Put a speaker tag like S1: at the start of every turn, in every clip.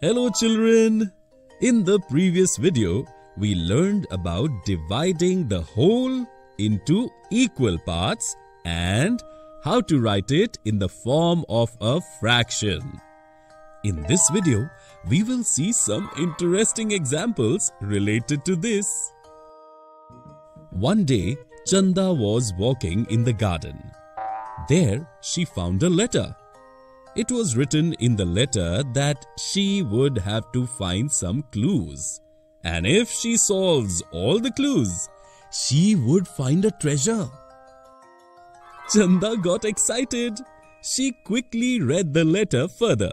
S1: Hello children! In the previous video, we learned about dividing the whole into equal parts and how to write it in the form of a fraction. In this video, we will see some interesting examples related to this. One day, Chanda was walking in the garden. There, she found a letter. It was written in the letter that she would have to find some clues. And if she solves all the clues, she would find a treasure. Chanda got excited. She quickly read the letter further.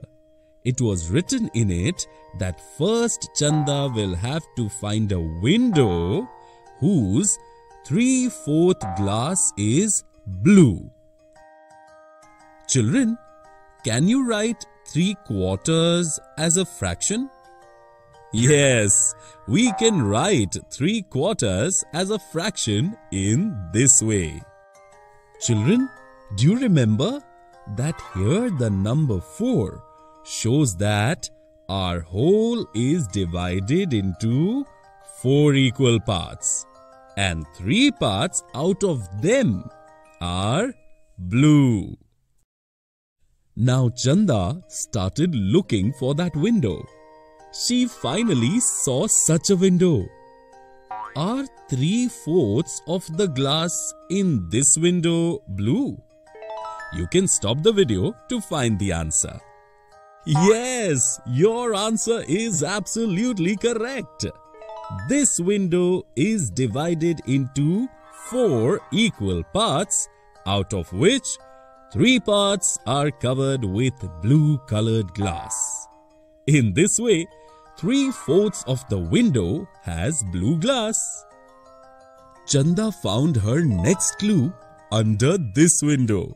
S1: It was written in it that first Chanda will have to find a window whose three-fourth glass is blue. Children, can you write 3 quarters as a fraction? Yes, we can write 3 quarters as a fraction in this way. Children, do you remember that here the number 4 shows that our whole is divided into 4 equal parts and 3 parts out of them are blue. Now Chanda started looking for that window. She finally saw such a window. Are three-fourths of the glass in this window blue? You can stop the video to find the answer. Yes, your answer is absolutely correct. This window is divided into four equal parts, out of which Three parts are covered with blue colored glass. In this way, three-fourths of the window has blue glass. Chanda found her next clue under this window.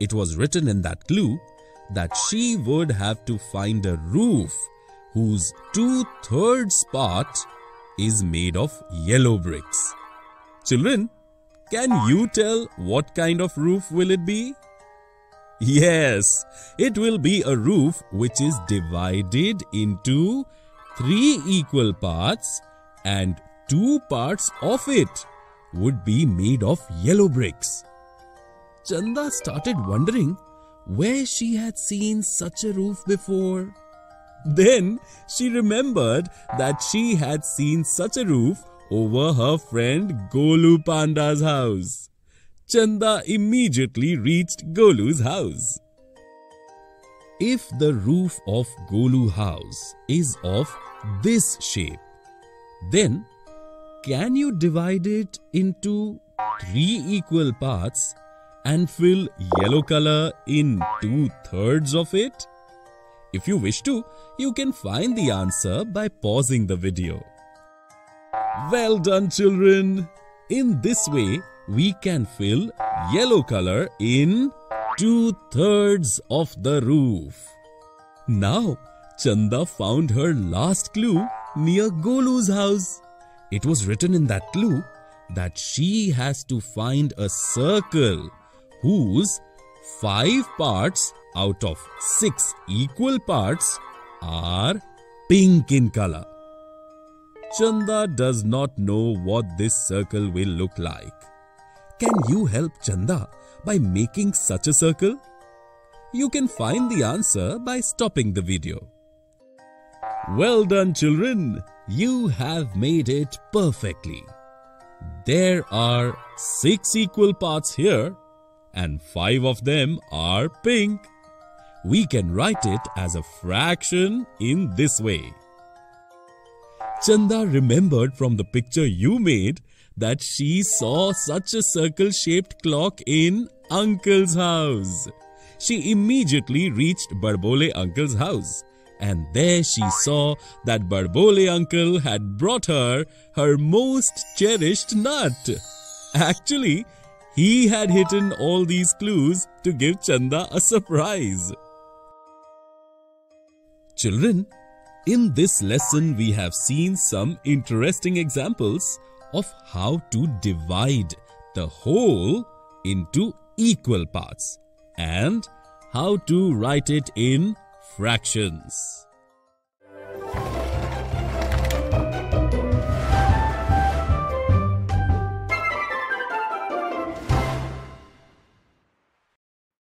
S1: It was written in that clue that she would have to find a roof whose two-thirds part is made of yellow bricks. Children, can you tell what kind of roof will it be? Yes, it will be a roof which is divided into three equal parts and two parts of it would be made of yellow bricks. Chanda started wondering where she had seen such a roof before. Then she remembered that she had seen such a roof over her friend Golu Panda's house. Chanda immediately reached Golu's house. If the roof of Golu house is of this shape, then can you divide it into three equal parts and fill yellow color in two-thirds of it? If you wish to, you can find the answer by pausing the video. Well done children! In this way, we can fill yellow color in two-thirds of the roof. Now, Chanda found her last clue near Golu's house. It was written in that clue that she has to find a circle whose five parts out of six equal parts are pink in color. Chanda does not know what this circle will look like. Can you help Chanda by making such a circle? You can find the answer by stopping the video. Well done children! You have made it perfectly. There are six equal parts here and five of them are pink. We can write it as a fraction in this way. Chanda remembered from the picture you made that she saw such a circle-shaped clock in uncle's house. She immediately reached Barbole uncle's house and there she saw that Barbole uncle had brought her her most cherished nut. Actually, he had hidden all these clues to give Chanda a surprise. Children, in this lesson, we have seen some interesting examples of how to divide the whole into equal parts and how to write it in fractions.